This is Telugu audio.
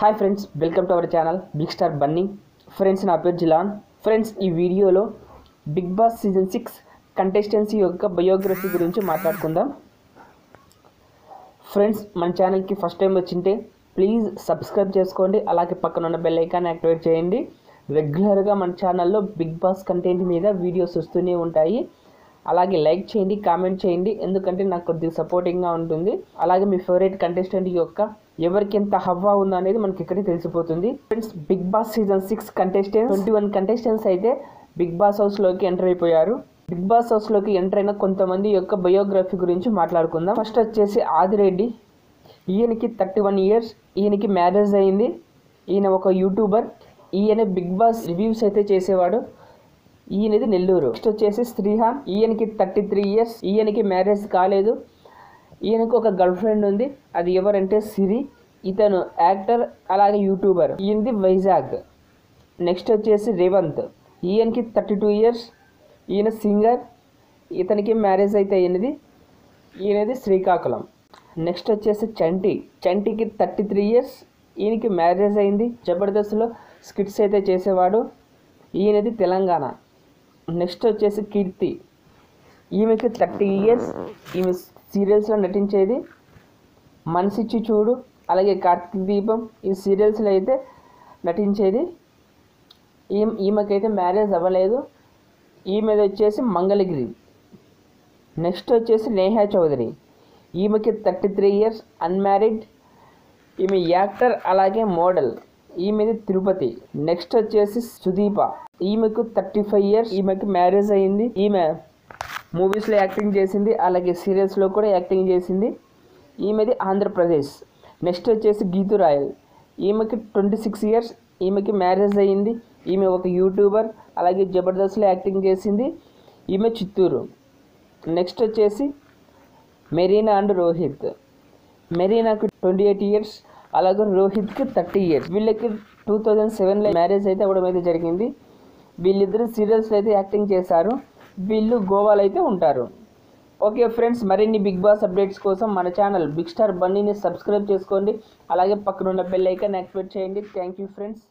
Hi friends welcome to our channel big star Bunny friends నా పేరు జిలాన్ ఫ్రెండ్స్ ఈ వీడియోలో big boss season six contestants యొక్క బయోగ్రఫీ గురించి మాట్లాడుకుందాం. ఫ్రెండ్స్ మన ఛానల్కి ఫస్ట్ టైం వచ్చింటే ప్లీజ్ సబ్స్క్రైబ్ చేసుకోండి. అలాగే పక్కన ఉన్న బెల్ ఐకాన్ యాక్టివేట్ చేయండి. రెగ్యులర్గా మన ఛానల్లో బిగ్ బాస్ కంటెంట్ మీద వీడియోస్ వస్తూనే ఉంటాయి. అలాగే లైక్ చేయండి కామెంట్ చేయండి. ఎందుకంటే నాకు కొద్దిగా సపోర్టింగ్గా ఉంటుంది. అలాగే మీ ఫేవరెట్ కంటెస్టెంట్ యొక్క ఎవరికి ఎంత హవ్వా ఉందో అనేది మనకి ఇక్కడే తెలిసిపోతుంది. Friends big boss season six contestant twenty one contestants అయితే బిగ్ బాస్ హౌస్లోకి ఎంటర్ అయిపోయారు. బిగ్ బాస్ హౌస్లోకి ఎంటర్ అయిన కొంతమంది యొక్క బయోగ్రఫీ గురించి మాట్లాడుకుందాం. ఫస్ట్ వచ్చేసి ఆదిరెడ్డి ఈయనకి థర్టీ వన్ ఇయర్స్ ఈయనకి మ్యారేజ్ అయింది. ఈయన ఒక యూట్యూబర్ ఈయన బిగ్ బాస్ రివ్యూస్ అయితే చేసేవాడు. ఈయనది నెల్లూరు. నెక్స్ట్ వచ్చేసి శ్రీహాన్. ఈయనకి థర్టీ త్రీ ఇయర్స్ ఈయనకి మ్యారేజ్ కాలేదు. ఈయనకు ఒక గర్ల్ ఫ్రెండ్ ఉంది. అది ఎవరంటే సిరి. ఇతను యాక్టర్ అలాగే యూట్యూబర్ ఈయనది వైజాగ్. నెక్స్ట్ వచ్చేసి రేవంత్. ఈయనకి థర్టీ టూ ఇయర్స్ ఈయన సింగర్ ఇతనికి మ్యారేజ్ అయితే అయినది. ఈయనది శ్రీకాకుళం. నెక్స్ట్ వచ్చేసి చంటి. చంటికి థర్టీ త్రీ ఇయర్స్ ఈయనకి మ్యారేజ్ అయింది. జబర్దస్త్లో స్కిట్స్ అయితే చేసేవాడు. ఈయనది తెలంగాణ. నెక్స్ట్ వచ్చేసి కీర్తి. ఈమెకి థర్టీ ఇయర్స్. ఈమె సీరియల్స్లో నటించేది మనసిచ్చి చూడు అలాగే కార్తీక దీపం ఈ సీరియల్స్లో అయితే నటించేది. ఈమె ఈమెకైతే మ్యారేజ్ అవ్వలేదు. ఈమెది వచ్చేసి మంగళగిరి నెక్స్ట్ వచ్చేసి నేహా చౌదరి. ఈమెకి థర్టీ త్రీ ఇయర్స్ అన్మ్యారీడ్. ఈమె యాక్టర్ అలాగే మోడల్. ఈమెది తిరుపతి. నెక్స్ట్ వచ్చేసి సుదీప. ఈమెకు థర్టీ ఫైవ్ ఇయర్స్ ఈమెకి మ్యారేజ్ అయింది ఈమె మూవీస్లో యాక్టింగ్ చేసింది. అలాగే సీరియల్స్లో కూడా యాక్టింగ్ చేసింది. ఈమెది ఆంధ్రప్రదేశ్. నెక్స్ట్ వచ్చేసి గీతు రాయల్. ఈమెకి ట్వంటీ సిక్స్ ఇయర్స్ ఈమెకి మ్యారేజ్ అయ్యింది. ఈమె ఒక యూట్యూబర్ అలాగే జబర్దస్త్లో యాక్టింగ్ చేసింది. ఈమె చిత్తూరు. నెక్స్ట్ వచ్చేసి మెరీనా అండ్ రోహిత్. మెరీనాకు ట్వంటీ ఎయిట్ ఇయర్స్ అలాగే రోహిత్కి థర్టీ ఇయర్స్. వీళ్ళకి టూ థౌజండ్ సెవెన్లో మ్యారేజ్ అయితే అవ్వడం అయితే జరిగింది. వీళ్ళిద్దరు సీరియల్స్లో అయితే యాక్టింగ్ చేశారు. వీళ్ళు గోవాలో అయితే ఉంటారు. ఓకే ఫ్రెండ్స్ మరిన్ని బిగ్ బాస్ అప్డేట్స్ కోసం మన ఛానల్ బిగ్ స్టార్ బన్నీని సబ్స్క్రైబ్ చేసుకోండి. అలాగే పక్కనున్న బెల్ ఐకాన్ యాక్టివేట్ చేయండి. Thank you friends.